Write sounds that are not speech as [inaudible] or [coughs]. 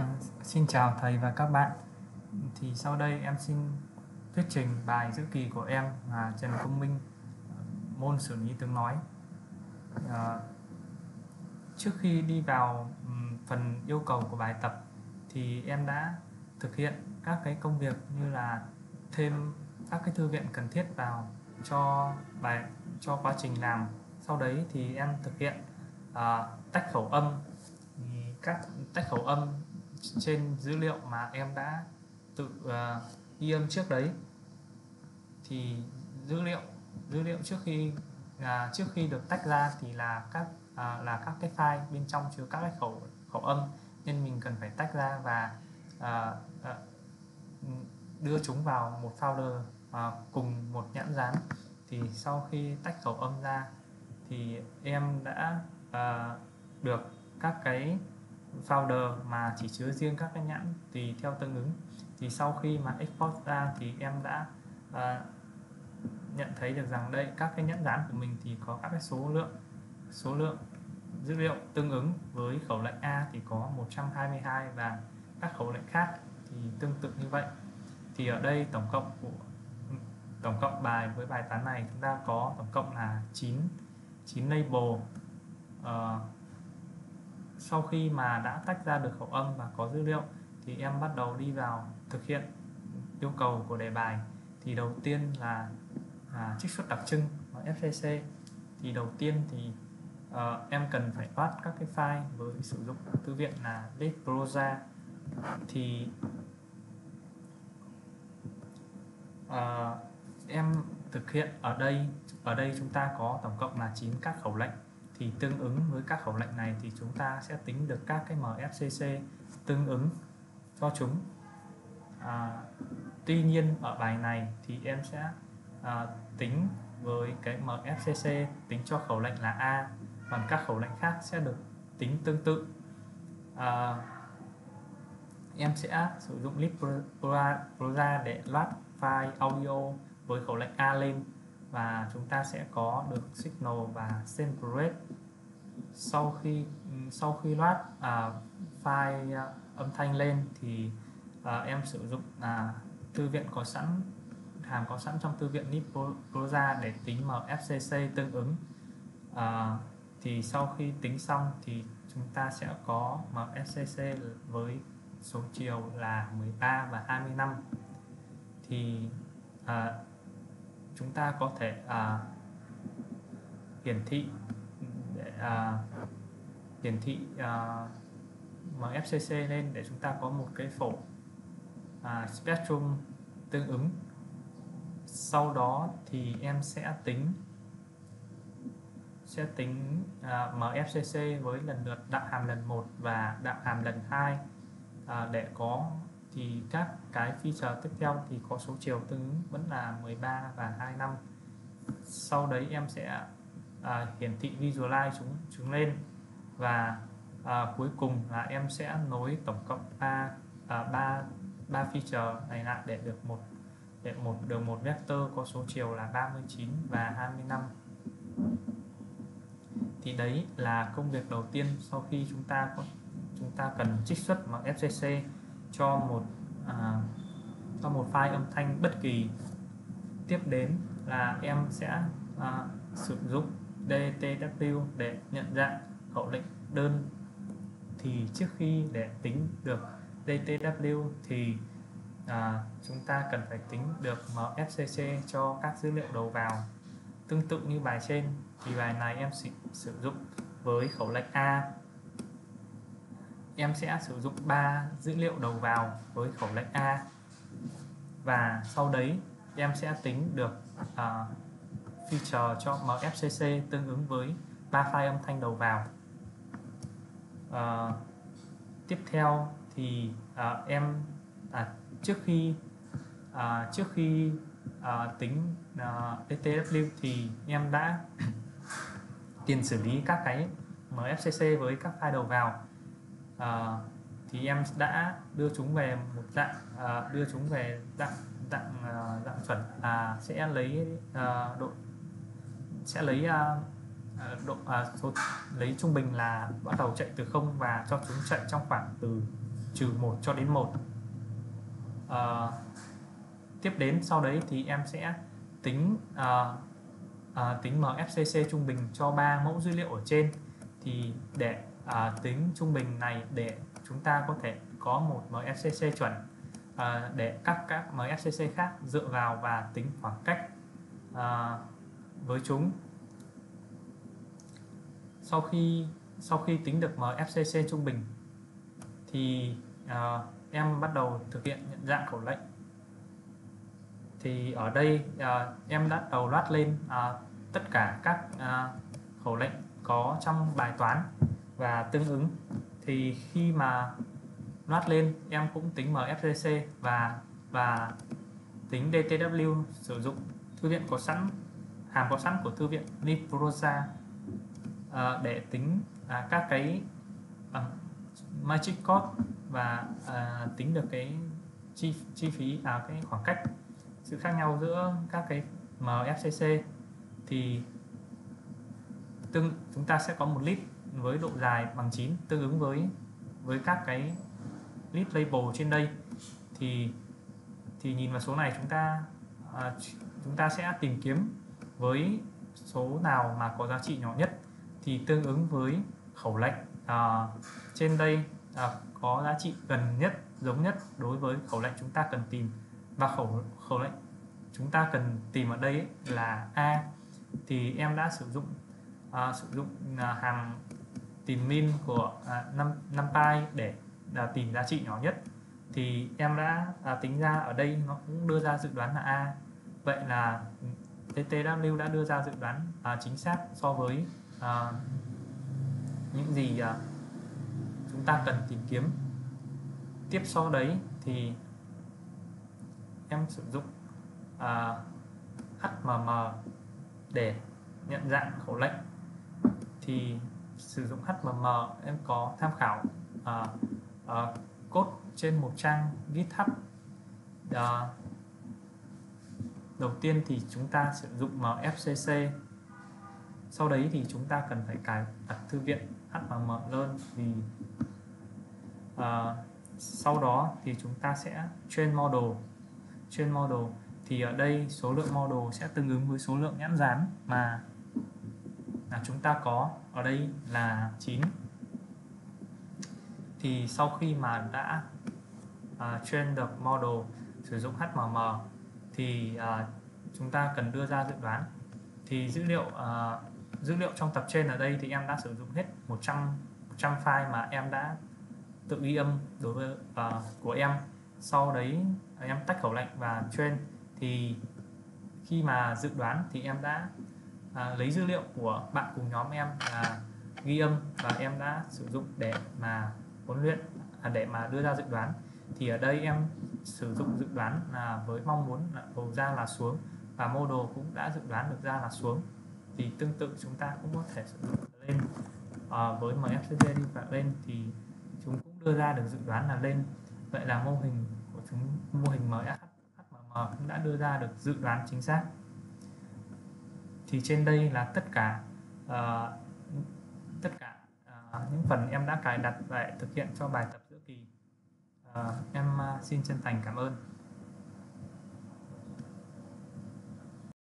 À, xin chào thầy và các bạn. Thì sau đây em xin thuyết trình bài giữa kỳ của em là Trần Công Minh môn xử lý tiếng nói. À, trước khi đi vào phần yêu cầu của bài tập thì em đã thực hiện các cái công việc như là thêm các cái thư viện cần thiết vào cho bài cho quá trình làm. Sau đấy thì em thực hiện uh, tách khẩu âm các tách khẩu âm trên dữ liệu mà em đã tự uh, ghi âm trước đấy. Thì dữ liệu dữ liệu trước khi uh, trước khi được tách ra thì là các uh, là các cái file bên trong chứa các cái khẩu khẩu âm nên mình cần phải tách ra và uh, uh, đưa chúng vào một folder uh, cùng một nhãn dán. Thì sau khi tách khẩu âm ra thì em đã uh, được các cái folder mà chỉ chứa riêng các cái nhãn tùy theo tương ứng. Thì sau khi mà export ra thì em đã uh, nhận thấy được rằng đây các cái nhãn dán của mình thì có các cái số lượng số lượng dữ liệu tương ứng với khẩu lệnh A thì có 122 và các khẩu lệnh khác thì tương tự như vậy. Thì ở đây tổng cộng của tổng cộng bài với bài toán này chúng ta có tổng cộng là 9 9 label uh, sau khi mà đã tách ra được khẩu âm và có dữ liệu thì em bắt đầu đi vào thực hiện yêu cầu của đề bài. Thì đầu tiên là, à, trích xuất đặc trưng và FCC thì đầu tiên thì uh, em cần phải phát các cái file với sử dụng thư viện là libroza thì uh, em thực hiện ở đây ở đây chúng ta có tổng cộng là 9 các khẩu lệnh thì tương ứng với các khẩu lệnh này thì chúng ta sẽ tính được các cái MFCC tương ứng cho chúng. À, tuy nhiên ở bài này thì em sẽ à, tính với cái MFCC tính cho khẩu lệnh là A còn các khẩu lệnh khác sẽ được tính tương tự. À, em sẽ sử dụng libproza để load file audio với khẩu lệnh A lên và chúng ta sẽ có được signal và sample rate sau khi sau khi load à, file à, âm thanh lên thì à, em sử dụng à, thư viện có sẵn hàm có sẵn trong thư viện Nipproza để tính MFCC tương ứng. À, thì sau khi tính xong thì chúng ta sẽ có MFCC với số chiều là 13 và 25 thì à, chúng ta có thể à, hiển thị để à, hiển thị à, MFCC lên để chúng ta có một cái phổ à, spectrum tương ứng. Sau đó thì em sẽ tính sẽ tính à, MFCC với lần lượt đạo hàm lần 1 và đạo hàm lần 2 à, để có thì các cái feature tiếp theo thì có số chiều tương ứng vẫn là 13 và 25 sau đấy em sẽ à, hiển thị visualize chúng chúng lên. Và à, cuối cùng là em sẽ nối tổng cộng 3 à, 3 3 feature này lại để được một để một được một vector có số chiều là 39 và 25 thì đấy là công việc đầu tiên sau khi chúng ta có chúng ta cần trích xuất bằng FCC cho một à, cho một file âm thanh bất kỳ. Tiếp đến là em sẽ à, sử dụng DTW để nhận dạng khẩu lệnh đơn. Thì trước khi để tính được DTW thì à, chúng ta cần phải tính được MFCC cho các dữ liệu đầu vào. Tương tự như bài trên thì bài này em sử, sử dụng với khẩu lệnh A em sẽ sử dụng 3 dữ liệu đầu vào với khẩu lệnh A. Và sau đấy em sẽ tính được uh, feature cho MFCC tương ứng với ba file âm thanh đầu vào. Uh, tiếp theo thì uh, em à, trước khi uh, trước khi uh, tính uh, thì em đã [coughs] tiền xử lý các cái MFCC với các file đầu vào à, thì em đã đưa chúng về một dạng à, đưa chúng về dạng dạng ờ, dạng chuẩn là sẽ lấy à, độ sẽ lấy à, độ à, số lấy trung bình là bắt đầu chạy từ không và cho chúng chạy trong khoảng từ trừ 1 cho đến 1 à, tiếp đến sau đấy thì em sẽ tính à, à, tính MFCC trung bình cho ba mẫu dữ liệu ở trên. Thì để à, tính trung bình này để chúng ta có thể có một MFCC chuẩn à, để các các MFCC khác dựa vào và tính khoảng cách à, với chúng. Sau khi sau khi tính được MFCC trung bình thì à, em bắt đầu thực hiện nhận dạng khẩu lệnh. Thì ở đây à, em đã đầu loát lên à, tất cả các à, khẩu lệnh có trong bài toán và tương ứng. Thì khi mà loát lên em cũng tính MFCC và và tính DTW sử dụng thư viện có sẵn hàm có sẵn của thư viện Liprosa à, ờ, để tính à, các cái à, magic code và à, tính được cái chi chi phí à cái khoảng cách sự khác nhau giữa các cái MFCC thì tương chúng ta sẽ có một list với độ dài bằng 9 tương ứng với với các cái list label trên đây. Thì thì nhìn vào số này chúng ta à, chúng ta sẽ tìm kiếm với số nào mà có giá trị nhỏ nhất thì tương ứng với khẩu lệnh à, trên đây à, có giá trị gần nhất giống nhất đối với khẩu lệnh chúng ta cần tìm. Và khẩu khẩu lệnh chúng ta cần tìm ở đây là a. Thì em đã sử dụng à, sử dụng à, hàm tìm min của à, năm pi để à, tìm giá trị nhỏ nhất. Thì em đã à, tính ra ở đây nó cũng đưa ra dự đoán là a. Vậy là TTW đã đưa ra dự đoán à, chính xác so với à, những gì à, chúng ta cần tìm kiếm. Tiếp sau đấy thì em sử dụng à, HMM để nhận dạng khẩu lệnh. Thì sử dụng HMM em có tham khảo à, à, code trên một trang GitHub. À, đầu tiên thì chúng ta sử dụng MFCC sau đấy thì chúng ta cần phải cài đặt thư viện HMM lên vì à, sau đó thì chúng ta sẽ train model. Train model thì ở đây số lượng model sẽ tương ứng với số lượng nhãn dán mà là chúng ta có ở đây là 9 thì sau khi mà đã uh, train được model sử dụng HMM thì uh, chúng ta cần đưa ra dự đoán. Thì dữ liệu uh, dữ liệu trong tập trên ở đây thì em đã sử dụng hết 100 100 file mà em đã tự ghi âm đối với uh, của em. Sau đấy em tách khẩu lệnh và train. Thì khi mà dự đoán thì em đã à, lấy dữ liệu của bạn cùng nhóm em là ghi âm và em đã sử dụng để mà huấn luyện à, để mà đưa ra dự đoán. Thì ở đây em sử dụng dự đoán là với mong muốn là đầu ra là xuống và model cũng đã dự đoán được ra là xuống. Thì tương tự chúng ta cũng có thể sử dụng lên. À, với MFCD đi và lên thì chúng cũng đưa ra được dự đoán là lên. Vậy là mô hình của chúng mô hình MFHMM cũng đã đưa ra được dự đoán chính xác thì trên đây là tất cả uh, tất cả uh, những phần em đã cài đặt và thực hiện cho bài tập giữa kỳ. Uh, em uh, xin chân thành cảm ơn.